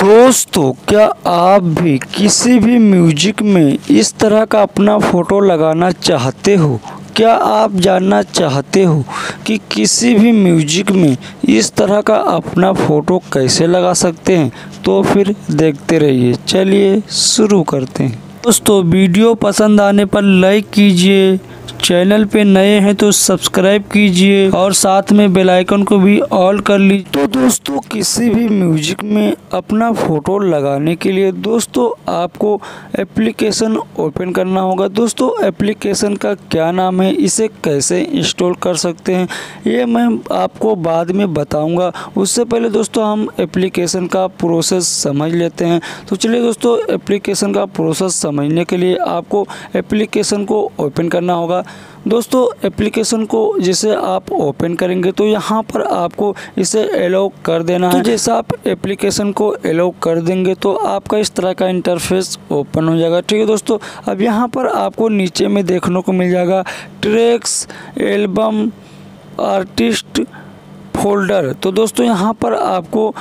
दोस्तों, क्या आप भी किसी भी म्यूज़िक में इस तरह का अपना फ़ोटो लगाना चाहते हो? क्या आप जानना चाहते हो कि किसी भी म्यूज़िक में इस तरह का अपना फ़ोटो कैसे लगा सकते हैं? तो फिर देखते रहिए। चलिए शुरू करते हैं। दोस्तों, वीडियो पसंद आने पर लाइक कीजिए चैनल पे नए हैं तो सब्सक्राइब कीजिए और साथ में बेल आइकन को भी ऑल कर लीजिए तो दोस्तों, किसी भी म्यूज़िक में अपना फ़ोटो लगाने के लिए दोस्तों, आपको एप्लीकेशन ओपन करना होगा। दोस्तों, एप्लीकेशन का क्या नाम है, इसे कैसे इंस्टॉल कर सकते हैं, ये मैं आपको बाद में बताऊँगा। उससे पहले दोस्तों, हम एप्लीकेशन का प्रोसेस समझ लेते हैं। तो चलिए दोस्तों, एप्लीकेशन का प्रोसेस समझने के लिए आपको एप्लीकेशन को ओपन करना होगा। दोस्तों एप्लीकेशन को जैसे आप ओपन करेंगे तो यहाँ पर आपको इसे एलो कर देना है। तो जैसे आप एप्लीकेशन को एलो कर देंगे तो आपका इस तरह का इंटरफेस ओपन हो जाएगा। ठीक है दोस्तों अब यहाँ पर आपको नीचे में देखने को मिल जाएगा ट्रैक्स एल्बम आर्टिस्ट फोल्डर तो दोस्तों यहाँ पर आपको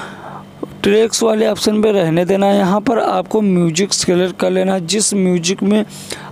ट्रैक्स वाले ऑप्शन पे रहने देना है। यहाँ पर आपको म्यूज़िक सेलेक्ट कर लेना है। जिस म्यूज़िक में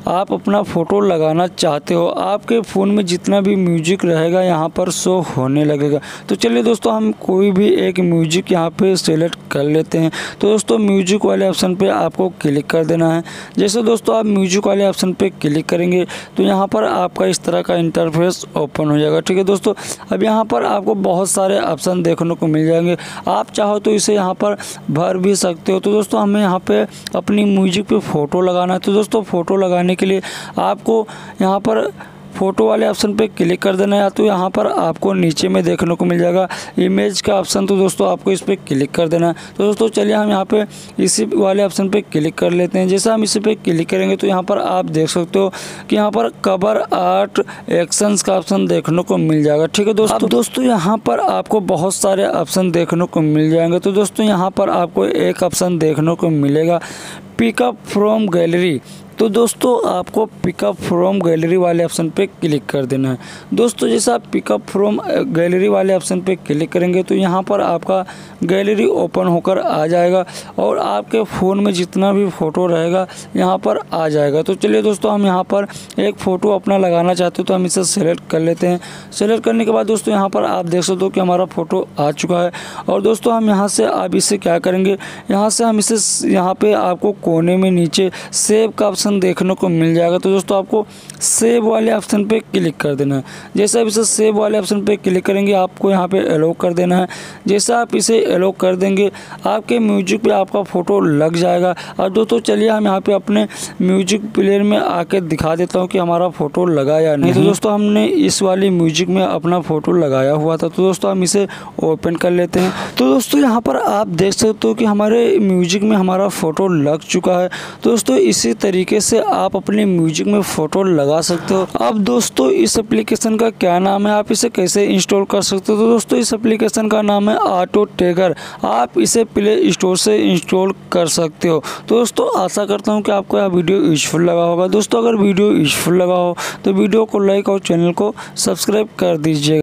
आप अपना फ़ोटो लगाना चाहते हो, आपके फ़ोन में जितना भी म्यूज़िक रहेगा, यहाँ पर शो होने लगेगा। तो चलिए दोस्तों, हम कोई भी एक म्यूज़िक यहाँ पे सेलेक्ट कर लेते हैं। तो दोस्तों म्यूज़िक वाले ऑप्शन पे आपको क्लिक कर देना है। जैसे दोस्तों, आप म्यूज़िक वाले ऑप्शन पे क्लिक करेंगे तो यहाँ पर आपका इस तरह का इंटरफेस ओपन हो जाएगा। ठीक है दोस्तों, अब यहाँ पर आपको बहुत सारे ऑप्शन देखने को मिल जाएँगे। आप चाहो तो इसे यहाँ पर भर भी सकते हो। तो दोस्तों, हमें यहाँ पे अपनी म्यूज़िक पे फ़ोटो लगाना है। तो दोस्तों, फ़ोटो लगाने के लिए आपको यहाँ पर फ़ोटो वाले ऑप्शन पे क्लिक कर देना है तो यहाँ पर आपको नीचे में देखने को मिल जाएगा इमेज का ऑप्शन तो दोस्तों आपको इस पर क्लिक कर देना है। तो दोस्तों चलिए हम यहाँ पे इसी वाले ऑप्शन पे क्लिक कर लेते हैं। जैसे हम इसी पे क्लिक करेंगे तो यहाँ पर आप देख सकते हो कि यहाँ पर कवर आर्ट एक्शंस का ऑप्शन देखने को मिल जाएगा। ठीक है दोस्तों? दोस्तों यहाँ पर आपको बहुत सारे ऑप्शन देखने को मिल जाएँगे। तो दोस्तों यहाँ पर आपको एक ऑप्शन देखने को मिलेगा, पिकअप फ्रॉम गैलरी। तो दोस्तों, आपको पिकअप फ्रॉम गैलरी वाले ऑप्शन पे क्लिक कर देना है। दोस्तों, जैसे आप पिकअप फ्रॉम गैलरी वाले ऑप्शन पे क्लिक करेंगे तो यहाँ पर आपका गैलरी ओपन होकर आ जाएगा और आपके फ़ोन में जितना भी फ़ोटो रहेगा, यहाँ पर आ जाएगा। तो चलिए दोस्तों, हम यहाँ पर एक फ़ोटो अपना लगाना चाहते हो तो हम इसे सेलेक्ट कर लेते हैं। सेलेक्ट करने के बाद दोस्तों, यहाँ पर आप देख सकते हो कि हमारा फ़ोटो आ चुका है। और दोस्तों, हम यहाँ से आप इसे क्या करेंगे? यहाँ से हम इसे यहाँ पर आपको कोने में नीचे सेव का ऑप्शन ऑप्शन देखने को मिल जाएगा। तो दोस्तों आपको सेव वाले ऑप्शन पे क्लिक कर देना है। जैसे आप इसे सेव वाले ऑप्शन पे क्लिक करेंगे आपको यहाँ पे एलो कर देना है। जैसे आप इसे एलो कर देंगे आपके म्यूज़िक पे आपका फ़ोटो लग जाएगा। और दोस्तों चलिए हम यहाँ पे अपने म्यूज़िक प्लेयर में आके दिखा देता हूँ कि हमारा फ़ोटो लगा या नहीं। तो दोस्तों हमने इस वाली म्यूज़िक में अपना फ़ोटो लगाया हुआ था। तो दोस्तों हम इसे ओपन कर लेते हैं। तो दोस्तों यहाँ पर आप देख सकते हो कि हमारे म्यूज़िक में हमारा फ़ोटो लग चुका है। दोस्तों इसी तरीके से आप अपने म्यूज़िक में फ़ोटो लगा सकते हो। अब दोस्तों, इस एप्लीकेशन का क्या नाम है? आप इसे कैसे इंस्टॉल कर सकते हो? तो दोस्तों, इस एप्लीकेशन का नाम है ऑटो टेगर आप इसे प्ले स्टोर से इंस्टॉल कर सकते हो। तो दोस्तों, आशा करता हूँ कि आपको यह वीडियो यूजफुल लगा होगा। दोस्तों, अगर वीडियो यूजफुल लगा हो तो वीडियो को लाइक और चैनल को सब्सक्राइब कर दीजिए